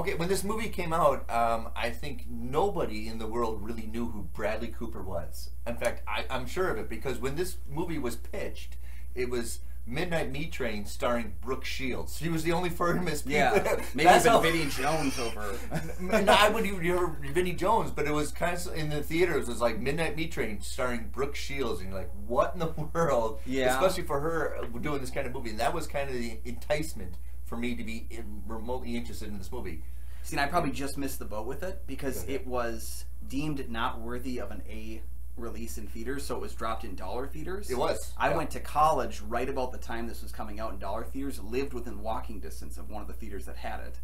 Okay, when this movie came out, um, I think nobody in the world really knew who Bradley Cooper was. In fact, I, I'm sure of it because when this movie was pitched, it was Midnight Meat Train starring Brooke Shields. She was the only famous people. Yeah, maybe That's even how- Vinnie Jones over. no, I wouldn't even hear Vinnie Jones, but it was kind of in the theaters. It was like Midnight Meat Train starring Brooke Shields, and you're like, what in the world? Yeah. Especially for her doing this kind of movie, and that was kind of the enticement for me to be remotely interested in this movie. See, and I probably just missed the boat with it because Okay. it was deemed not worthy of an A release in theaters, so it was dropped in dollar theaters. It was. I yeah. went to college right about the time this was coming out in dollar theaters, lived within walking distance of one of the theaters that had it,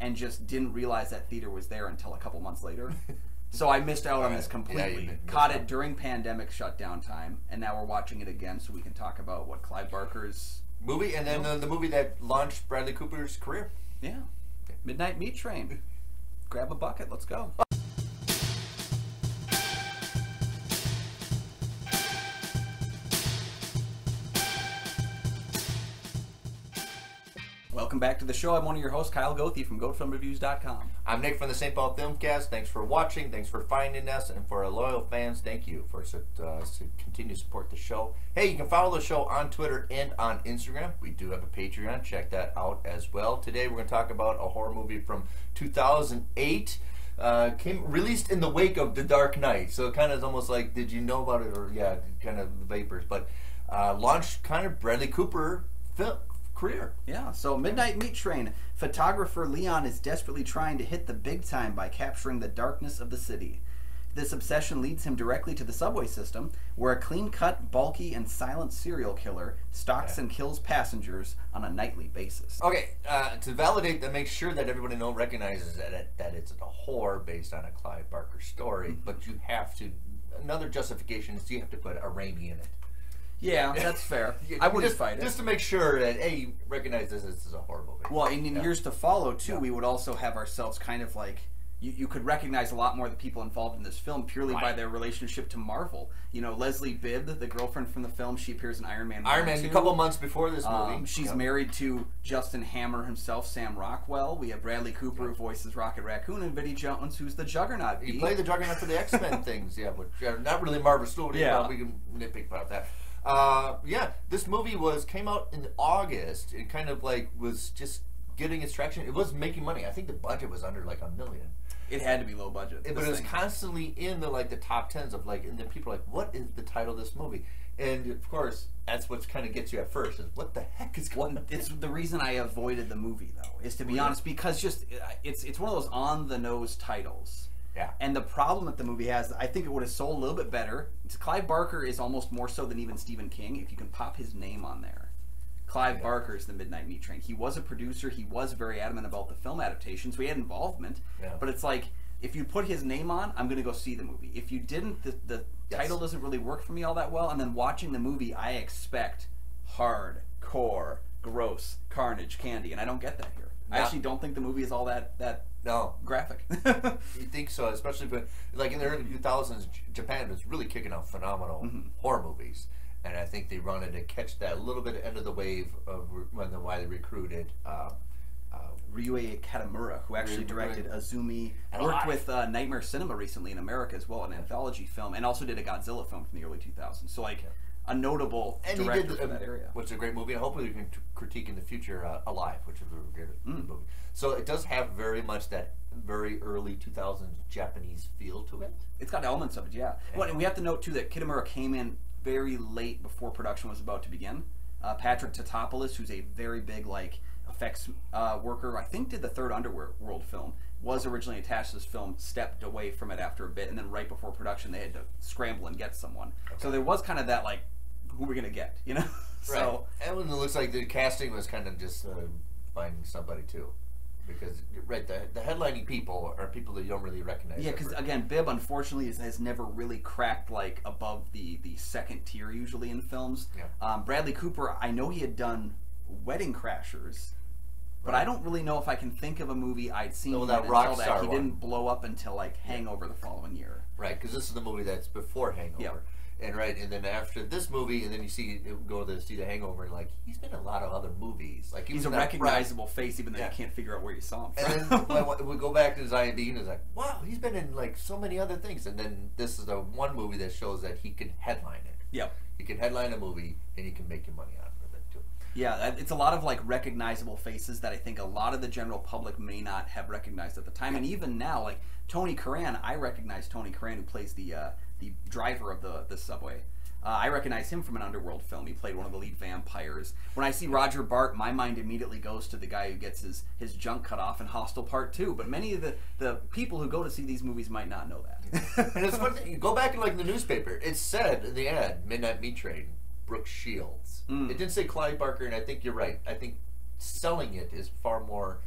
and just didn't realize that theater was there until a couple months later. so I missed out on this completely. missed Caught it during pandemic shutdown time, and now we're watching it again so we can talk about what Clive Barker's. Movie, and then uh, the movie that launched Bradley Cooper's career. Yeah. Midnight Meat Train. Grab a bucket, let's go. Welcome back to the show. I'm one of your hosts, Kyle Goethe from GoatFilmReviews.com. I'm Nick from the St. Paul Filmcast. Thanks for watching. Thanks for finding us. And for our loyal fans, thank you for uh, to continue to support the show. Hey, you can follow the show on Twitter and on Instagram. We do have a Patreon. Check that out as well. Today, we're going to talk about a horror movie from 2008. Uh, came released in the wake of The Dark Knight, so it kind of is almost like, did you know about it, or yeah, kind of the vapors. But uh, launched kind of Bradley Cooper film career. Yeah, so Midnight Meat Train. Photographer Leon is desperately trying to hit the big time by capturing the darkness of the city. This obsession leads him directly to the subway system, where a clean cut, bulky, and silent serial killer stalks Yeah. and kills passengers on a nightly basis. Okay, uh, to validate that, make sure that everybody know recognizes that it, that it's a horror based on a Clive Barker story, but you have to. Another justification is you have to put a Raimi in it. Yeah, that's fair. I wouldn't just, fight it. just to make sure that a you recognize this as a horror movie. Well, and in Yeah. years to follow too, Yeah. we would also have ourselves kind of like you, you could recognize a lot more of the people involved in this film purely by their relationship to Marvel. You know, Leslie Bibb, the girlfriend from the film, she appears in Iron Man. Iron Man, a couple months before this movie, Um, she's Yeah. married to Justin Hammer himself, Sam Rockwell. We have Bradley Cooper, who voices Rocket Raccoon, and Vinnie Jones, who's the Juggernaut. You Bee. play the Juggernaut for the X Men things, yeah, are not really Marvel Studios. Yeah. but we can nitpick about that. Uh, yeah, this movie was came out in August. It kind of like was just getting its traction. It was making money. I think the budget was under like a million. It had to be low budget. It- but it was thing. constantly in the like the top tens of like, and then people are like, "What is the title of this movie?" And of course, that's what kind of gets you at first is what the heck is going on? It's the reason I avoided the movie, though, is to be Really? honest, because just uh, it's it's one of those on the nose titles. Yeah. And the problem that the movie has, I think it would have sold a little bit better. Clive Barker is almost more so than even Stephen King. If you can pop his name on there, Clive Yeah. Barker is the Midnight Meat Train. He was a producer. He was very adamant about the film adaptation, so he had involvement. Yeah. But it's like if you put his name on, I'm going to go see the movie. If you didn't, the, the Yes. title doesn't really work for me all that well. And then watching the movie, I expect hard core, gross, carnage, candy, and I don't get that here. I actually don't think the movie is all that that No, graphic. you think so? Especially when, like in the early 2000s, Japan was really kicking out phenomenal Mhm. horror movies, and I think they wanted to catch that little bit end of the wave of when the why they recruited. Uh, uh, Ryuhei Kitamura, who actually directed Azumi, And worked with uh, Nightmare Cinema recently in America as well, an anthology film, and also did a Godzilla film from the early 2000s. So like Yeah. A notable and he director did uh, that area. which is a great movie. Hopefully, we can critique in the future uh, Alive, which is a great Mm. movie. So it does have very much that very early 2000s Japanese feel to it. It's got elements of it, yeah. Yeah. Well, and we have to note too that Kitamura came in very late before production was about to begin. Uh, Patrick Tatopoulos, who's a very big like effects uh, worker, I think did the third Underworld film, was originally attached to this film, stepped away from it after a bit, and then right before production they had to scramble and get someone. So there was kind of that like, who are we gonna get, you know? so right. And it looks like the casting was kind of just uh, finding somebody too, because right the the headlining people are people that you don't really recognize. Yeah, because again, Bibb unfortunately is, has never really cracked like above the the second tier usually in films. Yeah. Um, Bradley Cooper, I know he had done Wedding Crashers, but I don't really know if I can think of a movie I'd seen Oh, that rock until that. He one. didn't blow up until like Hangover the following year. Right, because this is the movie that's before Hangover. Yeah. And right, and then after this movie, and then you see go to see the Hangover, and like he's been in a lot of other movies. Like he He's a recognizable face, even though Yeah. you can't figure out where you saw him. And from. then we go back to his IMDb, and it's like, wow, he's been in like so many other things. And then this is the one movie that shows that he can headline it. yep. He can headline a movie, and he can make you money out of it too. Yeah, it's a lot of like recognizable faces that I think a lot of the general public may not have recognized at the time, and even now, like Tony Curran, I recognize Tony Curran who plays the uh, the driver of the the subway. Uh, I recognize him from an underworld film. He played one of the lead vampires. When I see Roger Bart, my mind immediately goes to the guy who gets his, his junk cut off in Hostel Part Two. But many of the, the people who go to see these movies might not know that. and it's funny. You go back and like in the newspaper, it said in the ad, "Midnight Meat Train," Brooke Shields. Mm. It didn't say Clive Barker, and I think you're right. I think selling it is far more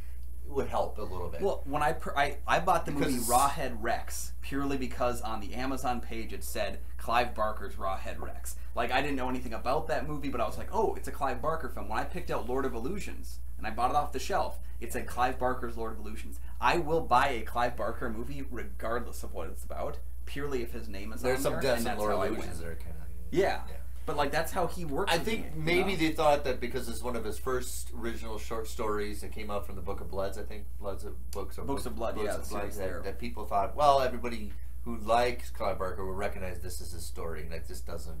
would help a little bit. Well, when I, pr- I I bought the movie Because- Rawhead Rex purely because on the Amazon page it said Clive Barker's Rawhead Rex. Like I didn't know anything about that movie, but I was like, oh, it's a Clive Barker film. When I picked out Lord of Illusions and I bought it off the shelf, it said Clive Barker's Lord of Illusions. I will buy a Clive Barker movie regardless of what it's about, purely if his name is There's on some there, and that's Laura how I Illusions are kind of Yeah. But like that's how he works. I think me, maybe you know? they thought that because it's one of his first original short stories that came out from the Book of Bloods, I think Bloods of Books of Books of Blood, yeah, the series that, there. that people thought, well, everybody who likes Clive Barker will recognize this as his story, and that just doesn't.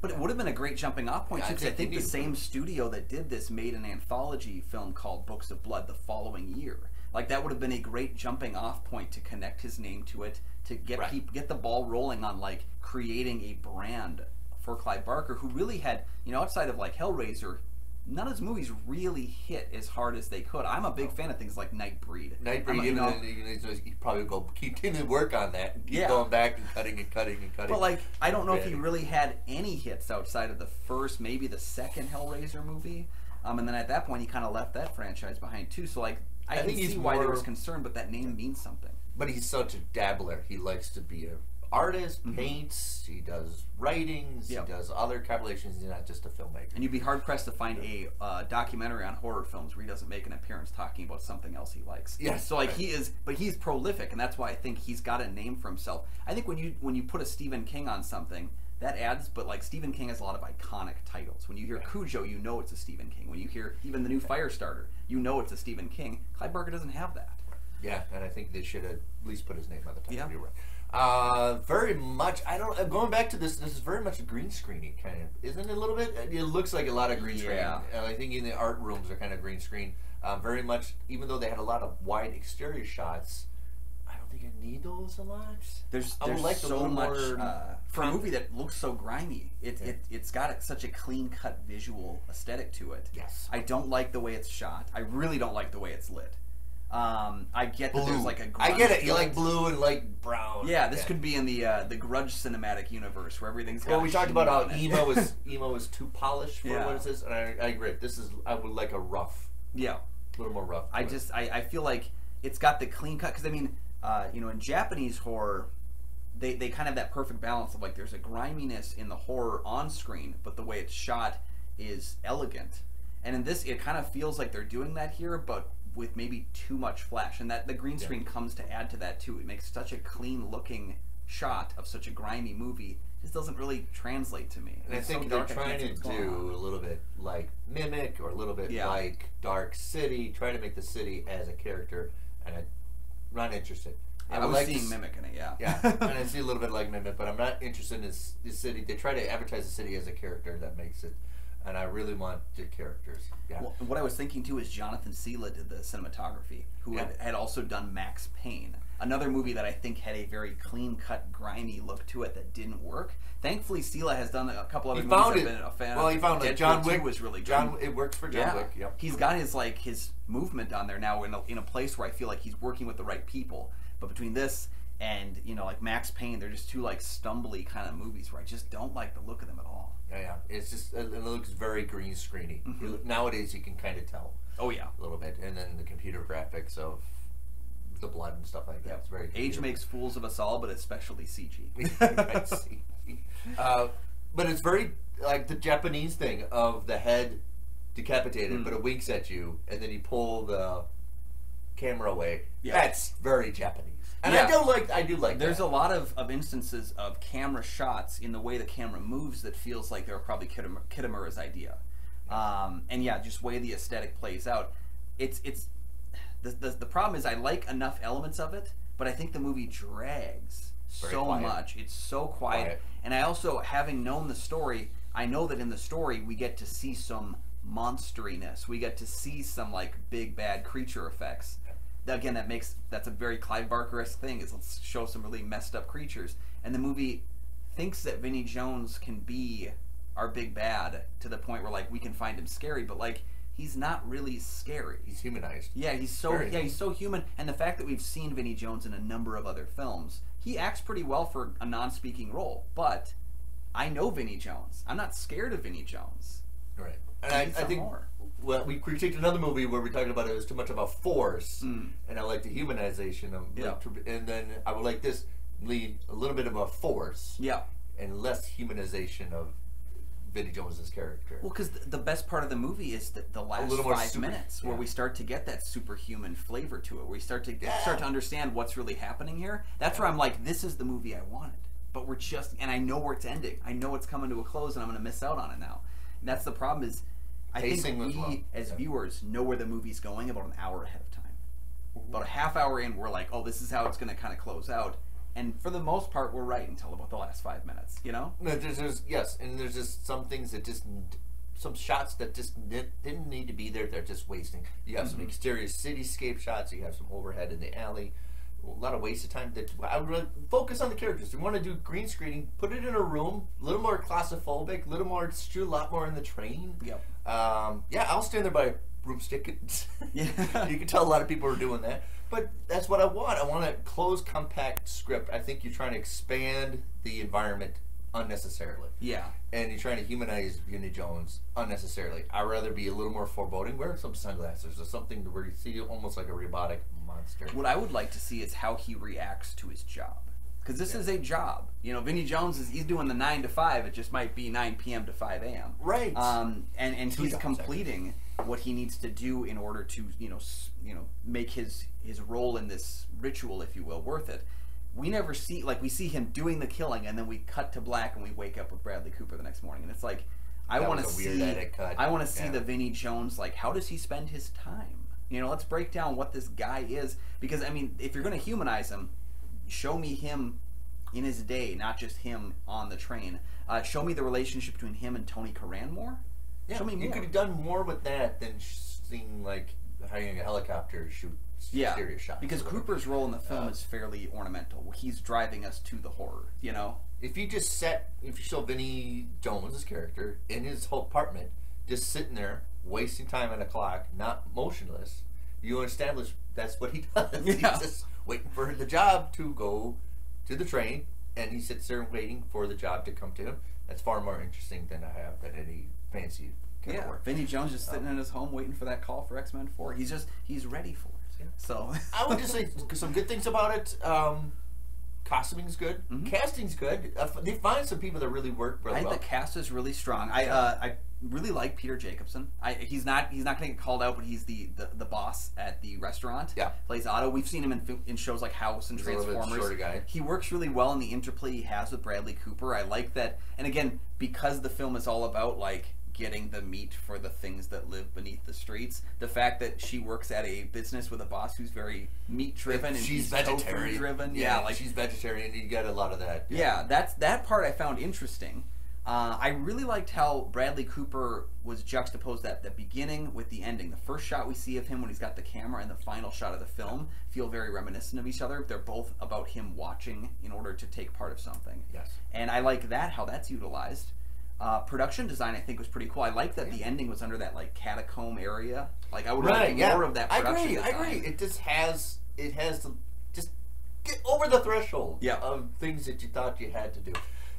But it would have been a great jumping off point Yeah, I too, because I think think the same to. studio that did this made an anthology film called Books of Blood the following year. Like that would have been a great jumping off point to connect his name to it, to get Right. peop get the ball rolling on like creating a brand for Clive Barker, who really had, you know, outside of like Hellraiser, none of his movies really hit as hard as they could. I'm a big fan of things like Nightbreed. Nightbreed, a- you know, he probably go continue to work on that, and keep Yeah. going back and cutting and cutting and cutting. But like, I don't know if he really had any hits outside of the first, maybe the second Hellraiser movie. Um, and then at that point, he kind of left that franchise behind too. So like, I, I can think see he's why there was concern, but that name means something. but he's such a dabbler. He likes to be a artist, Mhm. paints, he does writings, Yep. he does other compilations. He's not just a filmmaker. And you'd be hard pressed to find a uh, documentary on horror films where he doesn't make an appearance talking about something else he likes. Yes, So like right. he is, but he's prolific, and that's why I think he's got a name for himself. I think when you when you put a Stephen King on something, that adds. But like Stephen King has a lot of iconic titles. When you hear Cujo, you know it's a Stephen King. When you hear even the new Firestarter, you know it's a Stephen King. Clive Barker doesn't have that. Yeah, and I think they should at least put his name on the title. Yeah. You're right. Uh, very much. I don't. uh, Going back to this, this is very much a green screening kind of, isn't it? A little bit. It looks like a lot of green Yeah. screen. And I think in the art rooms are kind of green screen. Um, very much. Even though they had a lot of wide exterior shots, I don't think I need those a lot. There's, there's like a so much more uh, for a movie that looks so grimy. It, Yeah. it it's got such a clean cut visual aesthetic to it. Yes. I don't like the way it's shot. I really don't like the way it's lit. Um, I get that Blue. there's like a. I get it. You like blue and like brown. Yeah, this could be in the uh, the Grudge cinematic universe where everything's. got Well, we talked about how emo is emo is too polished for Yeah. what it is, and I, I agree. This is I would like a rough, yeah, a little more rough. I just I, I feel like it's got the clean cut because I mean uh, you know in Japanese horror they they kind of have that perfect balance of like there's a griminess in the horror on screen but the way it's shot is elegant and in this it kind of feels like they're doing that here but with maybe too much flash and that the green Yeah. screen comes to add to that too it makes such a clean looking shot of such a grimy movie it just doesn't really translate to me And I think so they're I trying to do on. a little bit like Mimic or a little bit Yeah. like Dark City, trying to make the city as a character, and I'm not interested. I, would was like seeing s- mimic in it yeah Yeah, and I see a little bit like Mimic, but I'm not interested in this, this city. They try to advertise the city as a character that makes it, and I really want the characters. Yeah. Well, what I was thinking too is Jonathan Sela did the cinematography, who had, Yeah. had also done Max Payne, another movie that I think had a very clean cut, grimy look to it that didn't work. Thankfully, Sela has done a couple other he movies found I've it. been a fan well, of. he found like John Wick was really good. John, it works for John yeah, Wick. Yep. he's got his like his movement on there now in a, in a place where I feel like he's working with the right people. But between this and you know like Max Payne, they're just two like stumbly kind of movies where I just don't like the look of them at all. Yeah, yeah. It's just it it looks very green screeny. Mhm. Nowadays, you can kind of tell Oh yeah, a little bit, and then the computer graphics of the blood and stuff like that. It's very age makes fools of us all, but especially CG. Uh, but it's very like the Japanese thing of the head decapitated, Mm. but it winks at you, and then you pull the camera away. Yeah. That's very Japanese. And Yeah. I do like I do like There's that. a lot of, of instances of camera shots in the way the camera moves that feels like they're probably Kitamura, idea. Um, and yeah, just way the aesthetic plays out. It's it's the, the the problem is I like enough elements of it, but I think the movie drags Very so quiet. much. It's so quiet. Quiet. and I also having known the story, I know that in the story we get to see some monsteriness. We get to see some like big bad creature effects. Again, that makes that's a very Clive Barker-esque thing. Is let's show some really messed up creatures, and the movie thinks that Vinnie Jones can be our big bad to the point where like we can find him scary, but like he's not really scary. He's humanized. Yeah, he's so Very. yeah he's so human, and the fact that we've seen Vinnie Jones in a number of other films, he acts pretty well for a non-speaking role. But I know Vinnie Jones. I'm not scared of Vinnie Jones. Right. And I I, need I some think more. well, we critiqued another movie where we talked about it was too much of a force, Mm. and I like the humanization of. Yeah. like, and then I would like this lead a little bit of a force Yeah. and less humanization of Vinnie Jones's character. Well, because the, the best part of the movie is the, the last five super- minutes, where we start to get that superhuman flavor to it, where we start to Yeah. start to understand what's really happening here. That's where I'm like, this is the movie I wanted, but we're just, and I know where it's ending. I know it's coming to a close, and I'm going to miss out on it now. And that's the problem. Is I Pacing think we, well. as Yeah. viewers, know where the movie's going about an hour ahead of time. About a half hour in, we're like, oh, this is how it's going to kind of close out. And for the most part, we're right until about the last five minutes. You know? No, there's, there's yes, and there's just some things that just some shots that just didn't need to be there. They're just wasting. You have some Mhm. exterior cityscape shots. You have some overhead in the alley. A lot of waste of time. That I would really focus on the characters. You want to do green screening? Put it in a room. A little more claustrophobic. A little more. Strew a lot more in the train. Yep. Um, yeah, I'll stand there by a broomstick. Yeah. you can tell a lot of people are doing that. But that's what I want. I want a closed, compact script. I think you're trying to expand the environment unnecessarily. Yeah. And you're trying to humanize Vinnie Jones unnecessarily. I'd rather be a little more foreboding. Wear some sunglasses or something where you see almost like a robotic monster. What I would like to see is how he reacts to his job. Because this Yeah. is a job. You know, Vinnie Jones is he's doing the nine to five. It just might be nine p.m. to five a.m. Right. Um, and and Two he's completing what he needs to do in order to you know s- you know make his his role in this ritual, if you will, worth it. We never see like we see him doing the killing, and then we cut to black, and we wake up with Bradley Cooper the next morning, and it's like I want to see edit cut. I want to see Yeah. the Vinnie Jones like how does he spend his time? You know, let's break down what this guy is because I mean, if you're going to humanize him, show me him in his day, not just him on the train. Uh, show me the relationship between him and Tony Curran more. yeah, show me you more. could have done more with that than seeing like hiring a helicopter shoot Yeah, exterior shots. because. Cooper's role in the film Uh, is fairly ornamental. He's driving us to the horror. You know. if you just set if you show Vinnie Jones' character in his whole apartment just sitting there wasting time on a clock not motionless you establish that's what he does Yeah. he's just waiting for the job to go to the train and he sits there waiting for the job to come to him that's far more interesting than I have than any fancy Yeah, Vinnie Jones just sitting in his home waiting for that call for X Men Four. He's just he's ready for. So I would just say some good things about it um, costuming's good Mhm. casting's good uh, they find some people that really work well. I think well the cast is really strong. I uh, I really like Peter Jacobson. I he's not he's not going to get called out, but he's the, the, the boss at the restaurant. Yeah. plays Otto. We've seen him in in shows like House and He's a bit Transformers. guy. He works really well in the interplay he has with Bradley Cooper. I like that, and again because the film is all about like getting the meat for the things that live beneath the streets. The fact that she works at a business with a boss who's very meat driven and she's he's vegetarian driven. Yeah, Yeah, like she's vegetarian. You get a lot of that. yeah, that's that part I found interesting. Uh, I really liked how Bradley Cooper was juxtaposed at the beginning with the ending. The first shot we see of him when he's got the camera and the final shot of the film feel very reminiscent of each other. They're both about him watching in order to take part of something. Yes. And I like that, how that's utilized. Uh, production design, I think, was pretty cool. I like that the ending was under that like catacomb area. Like I would Right. like Yeah. more of that I agree. I agree. It just has. It has to just get over the threshold. Yeah. Of things that you thought you had to do.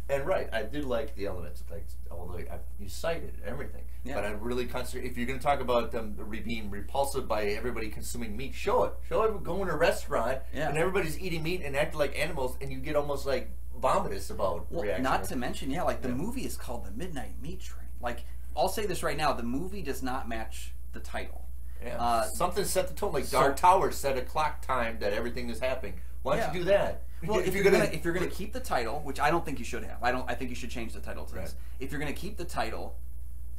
And right, I did like the elements, like although I, you cited everything, Yeah. but I really concentrate. If you're going to talk about them re- being repulsive by everybody consuming meat, show it. Show it Go in a restaurant Yeah. and everybody's eating meat and acting like animals, and you get almost like vomitous about Well, reaction. not to mention, yeah, like the Yeah. movie is called The Midnight Meat Train. Like, I'll say this right now: the movie does not match the title. Yeah. Uh, Something set the tone, like so- Dark Tower set a clock time that everything is happening. Why don't Yeah. you do that? Well, if, you're gonna, if you're gonna keep the title, which I don't think you should have, I don't. I think you should change the title to this. If you're gonna keep the title,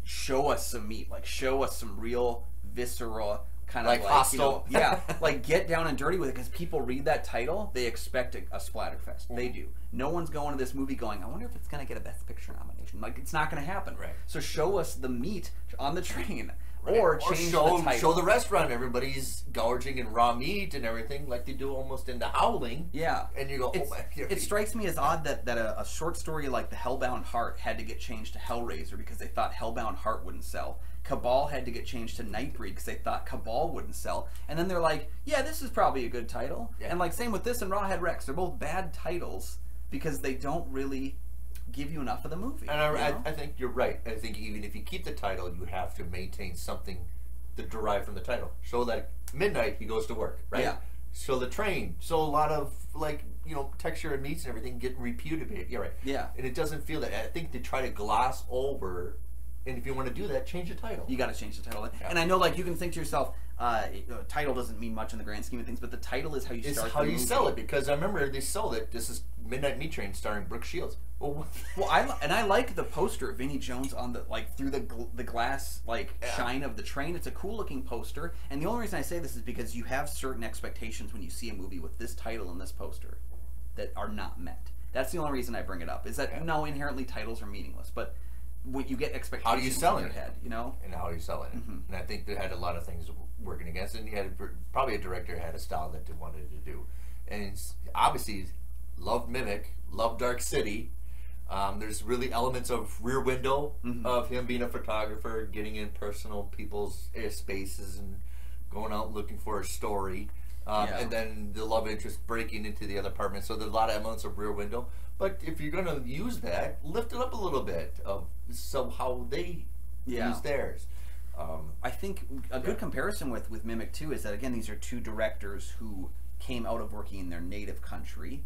show us some meat, like show us some real visceral kind of Like like, Hostel. you know, yeah, like get down and dirty with it because people read that title, they expect a, a splatterfest. They Mm-hmm. do. No one's going to this movie going, I wonder if it's gonna get a Best Picture nomination. Like it's not gonna happen. Right. So show us the meat on the train, Right. or change show the title. show the restaurant everybody's gouging in raw meat and everything like they do almost in the Howling. yeah. And you go, oh it strikes me as odd that, that a, a short story like The Hellbound Heart had to get changed to Hellraiser because they thought Hellbound Heart wouldn't sell. Cabal had to get changed to Nightbreed because they thought Cabal wouldn't sell. And then they're like, yeah, this is probably a good title. Yeah. And like same with this and Rawhead Rex. They're both bad titles because they don't really give you enough of the movie. And I, I? I think you're right. I think even if you keep the title, you have to maintain something that derived from the title. So that midnight he goes to work, right? Yeah. Show the train. So a lot of like you know texture and meats and everything get reputed. Yeah, right. Yeah. And it doesn't feel that. I think they try to gloss over. And if you want to do that, change the title. You got to change the title. Yeah. And I know, like, you can think to yourself, uh, title doesn't mean much in the grand scheme of things, but the title is how you it's start. how you sell it because I remember they sold it. This is Midnight Meat Train starring Brooke Shields. Well, Well, I and I like the poster of Vinnie Jones on the like through the gl- the glass like Yeah. shine of the train. It's a cool looking poster, and the only reason I say this is because you have certain expectations when you see a movie with this title and this poster that are not met. That's the only reason I bring it up. Is that Yeah. no inherently titles are meaningless, but when you get expectations sell in it? your head, you know. and how you sell it. Mhm. And I think they had a lot of things working against it. And you had a- probably a director had a style that they wanted to do, and obviously loved Mimic, loved Dark City. Um, there's really elements of Rear Window Mhm. of him being a photographer, getting in personal people's uh, spaces and going out looking for a story. Um, Yeah. And then the love interest breaking into the other apartment. So there's a lot of elements of Rear Window. But if you're gonna use that, lift it up a little bit of so how they Yeah. use theirs. Um, I think a good Yeah. comparison with with Mimic too is that again these are two directors who came out of working in their native country,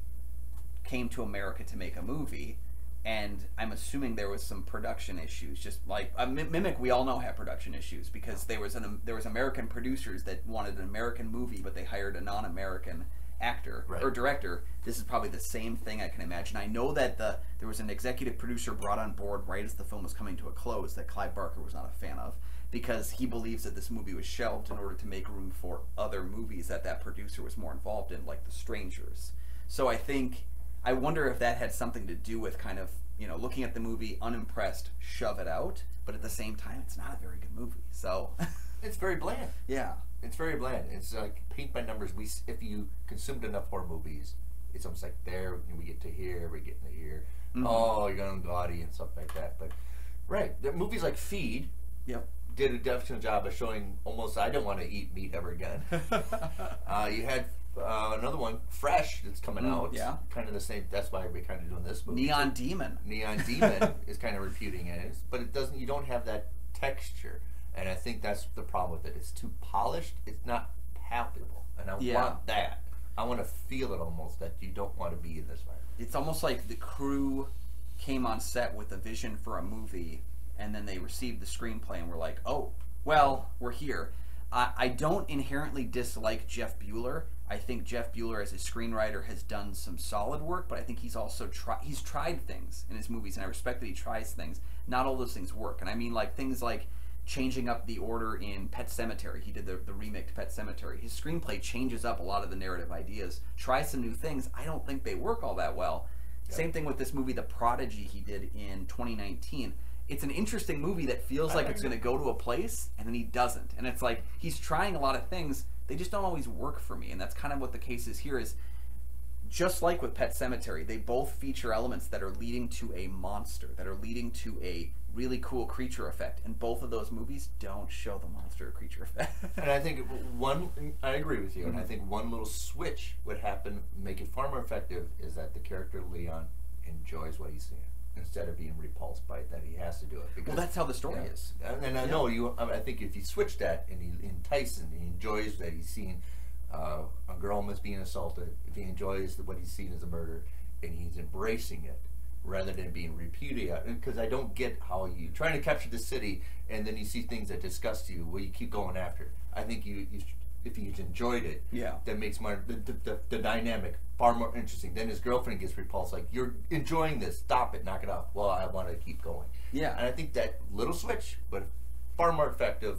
came to America to make a movie, and I'm assuming there was some production issues. Just like uh, Mi- Mimic, we all know had production issues because there was an there was American producers that wanted an American movie, but they hired a non-American actor Right. or director. This is probably the same thing I can imagine. I know that the there was an executive producer brought on board right as the film was coming to a close that Clive Barker was not a fan of because he believes that this movie was shelved in order to make room for other movies that that producer was more involved in, like The Strangers. So I think I wonder if that had something to do with kind of you know looking at the movie unimpressed, shove it out, but at the same time it's not a very good movie. So it's very bland. yeah, It's very bland. It's like paint by numbers. We if you consumed enough horror movies, it's almost like there we get to here, we get to here. Mhm. Oh, you're gaudy and stuff like that. But right, the movies like Feed yep. did a definite job of showing almost I don't want to eat meat ever again. uh, you had uh, another one, Fresh, that's coming Mm, out. yeah. kind of the same. That's why we're kind of doing this movie. Neon. Demon. Neon Demon is kind of reputing it, but it doesn't. You don't have that texture, and I think that's the problem with it. It's too polished. It's not palpable, and I Yeah. want that. I want to feel it almost that you don't want to be in this environment. it's almost like the crew came on set with a vision for a movie and then they received the screenplay and were like oh well we're here i, I don't inherently dislike jeff buhler i think jeff buhler as a screenwriter has done some solid work but i think he's also tried he's tried things in his movies and i respect that he tries things not all those things work and i mean like things like changing up the order in Pet Sematary. He did the, the remake to Pet Sematary. His screenplay changes up a lot of the narrative ideas, tries some new things. I don't think they work all that well. Yeah. Same thing with this movie, The Prodigy, he did in 2019. It's an interesting movie that feels I like it's going to go to a place, and then he doesn't. And it's like he's trying a lot of things. They just don't always work for me, and that's kind of what the case is here. Is just like with Pet Sematary, they both feature elements that are leading to a monster, that are leading to a really cool creature effect, and both of those movies don't show the monster creature effect. And I think one, I agree with you, and I Mhm. think one little switch would happen, make it far more effective, is that the character Leon enjoys what he's seeing instead of being repulsed by it, that he has to do it. Because, well, that's how the story Yeah. is. And, and I Yeah. know you. I, mean, I think if you switch that and he entices and he enjoys that he's seen uh, a girl almost being assaulted, if he enjoys what he's seen as a murder and he's embracing it, rather than being repudiated. Because uh, I don't get how you trying to capture the city and then you see things that disgust you. Well, you keep going after. I think you, you if you enjoyed it, Yeah. that makes my the, the, the, the dynamic far more interesting. Then his girlfriend gets repulsed. Like you're enjoying this, stop it, knock it off. Well, I want to keep going. Yeah. And I think that little switch, but far more effective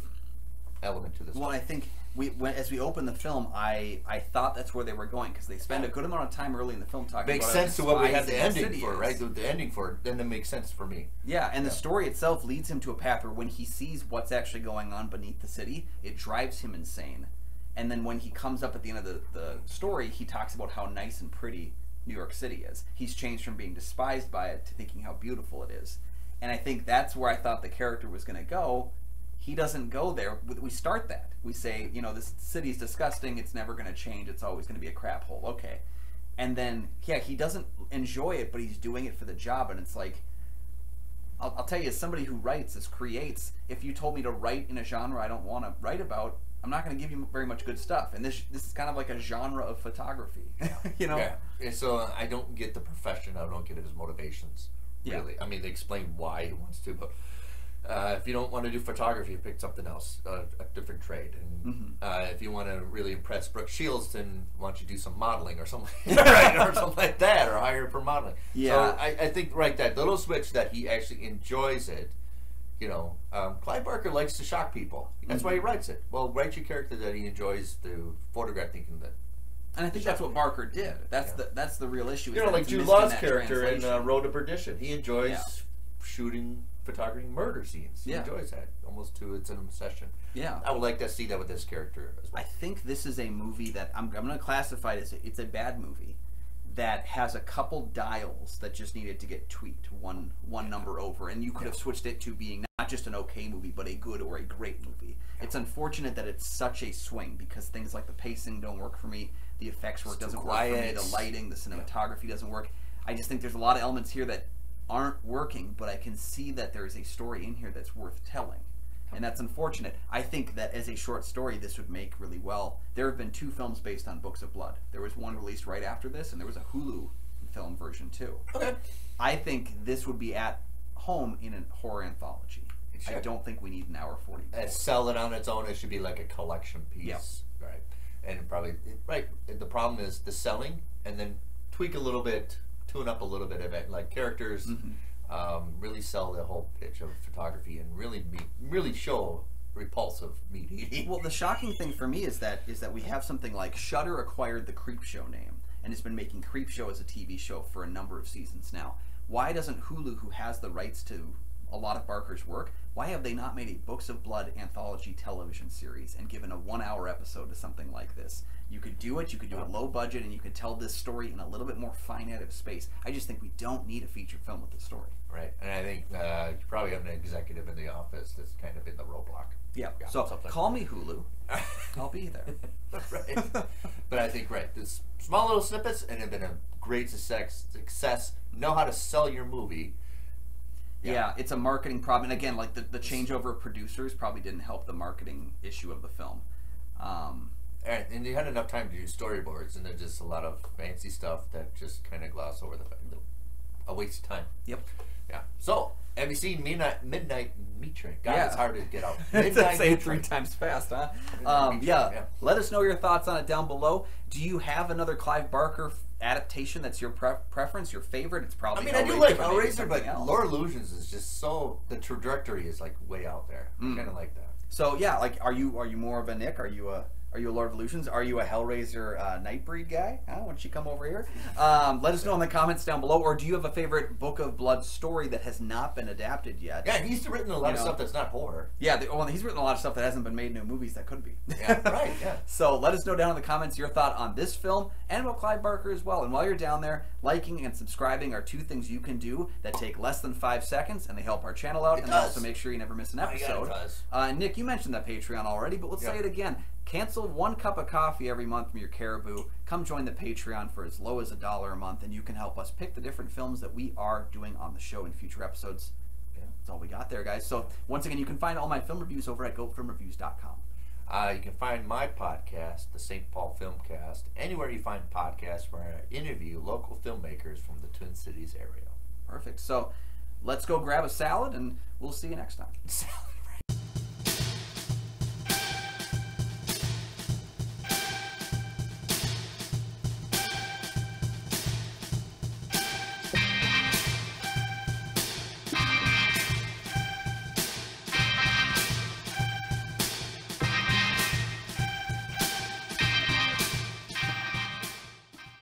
element to this. Well, one. I think we when, as we open the film, I I thought that's where they were going because they spend a good amount of time early in the film talking. makes about sense to what we had the ending for, is. right? The, the ending for, then it makes sense for me. Yeah, and the story itself leads him to a path where when he sees what's actually going on beneath the city, it drives him insane. And then when he comes up at the end of the, the story, he talks about how nice and pretty New York City is. He's changed from being despised by it to thinking how beautiful it is. And I think that's where I thought the character was going to go. He doesn't go there. We- We start that. We say, you know, this city's disgusting. It's never going to change. It's always going to be a crap hole. Okay. And then, yeah, he doesn't enjoy it, but he's doing it for the job. And it's like, I'll, I'll tell you, as somebody who writes, as creates, if you told me to write in a genre I don't want to write about, I'm not going to give you very much good stuff. And this this is kind of like a genre of photography, you know? Yeah. And so uh, I don't get the profession. I don't get his motivations. Yeah. Really. I mean, they explain why he wants to, but uh, if you don't want to do photography, pick something else, uh, a different trade. And Mhm. uh, if you want to really impress Brooke Shields, then why don't you do some modeling or something, right, or something like that, or hire her for modeling. Yeah. So I, I think right that little switch that he actually enjoys it. You know, um, Clive Barker likes to shock people. That's why he Mm-hmm. writes it. Well, write your character that he enjoys to photograph, thinking that And I think that's what Barker did. That's Yeah. the that's the real issue. You know, like it's Jude Law's character in uh. Road to Perdition. He enjoys Yeah. shooting, photographing murder scenes. He Yeah. enjoys that almost to it's an obsession. yeah. I would like to see that with this character as well. I think this is a movie that I'm, I'm going to classify it as a, it's a bad movie that has a couple dials that just needed to get tweaked one one number over, and you could have switched it to being not just an okay movie, but a good or a great movie. It's unfortunate that it's such a swing because things like the pacing don't work for me, the effects work It's doesn't work for me, the lighting, the cinematography doesn't work. I just think there's a lot of elements here that aren't working, but I can see that there is a story in here that's worth telling and that's unfortunate. I think that as a short story, this would make really well. There have been two films based on Books of Blood. There was one released right after this, and there was a Hulu film version too. Okay. I think this would be at home in a horror anthology. It I don't think we need an hour forty. And sell it on its own. It should be like a collection piece, Yep. right? And probably right. The problem is the selling, and then tweak a little bit, tune up a little bit of it, like characters. Mhm. Um, really sell the whole pitch of photography and really be really show repulsive meat eating. Well, the shocking thing for me is that is that we have something like Shudder acquired the Creepshow name and has been making Creepshow as a TV show for a number of seasons now. Why doesn't Hulu, who has the rights to a lot of Barker's work, why have they not made a Books of Blood anthology television series and given a one-hour episode to something like this? You could do it. You could do it low budget, and you could tell this story in a little bit more finite of space. I just think we don't need a feature film with this story. Right, and I think uh, you probably have an executive in the office that's kind of in the roadblock. Yeah. Yeah, so something. call me Hulu. I'll be there. right. But I think right, this small little snippets and have been a great success. Success. Know how to sell your movie. Yeah. it's a marketing problem. And again, like the, the changeover of producers probably didn't help the marketing issue of the film. Um, And, and you had enough time to do storyboards, and there's just a lot of fancy stuff that just kind of gloss over the fact. A waste of time. yep. Yeah. So, have you seen Midnight Midnight Meat Train? God, Yeah. it's hard to get out. Say it three times fast, huh? Um, yeah. Yeah. Let us know your thoughts on it down below. Do you have another Clive Barker adaptation that's your pre- preference, your favorite? It's probably. I mean, I do like Hellraiser, but else. Lore Illusions is just so the trajectory is like way out there. Mm. I kind of like that. So yeah, like, are you are you more of a Nick? Are you a are you a Lord of Illusions? Are you a Hellraiser uh, Nightbreed guy? Huh? Why don't you come over here? Um, let us know in the comments down below. Or do you have a favorite Book of Blood story that has not been adapted yet? Yeah, he's written a lot You of know. stuff that's not horror. Yeah, the, well, he's written a lot of stuff that hasn't been made into movies that could be. Yeah, right, yeah. So let us know down in the comments your thought on this film and about Clive Barker as well. And while you're down there, liking and subscribing are two things you can do that take less than five seconds and they help our channel out It and does. also make sure you never miss an Oh, yeah, it episode. does. Uh, Nick, you mentioned that Patreon already, but let's say it again. Cancel one cup of coffee every month from your Caribou. Come join the Patreon for as low as a dollar a month, and you can help us pick the different films that we are doing on the show in future episodes. Yeah. That's all we got there, guys. So once again, you can find all my film reviews over at goatfilmreviews.com. Uh, you can find my podcast, the St. Paul Filmcast, anywhere you find podcasts where I interview local filmmakers from the Twin Cities area. Perfect. So let's go grab a salad and we'll see you next time. Salad.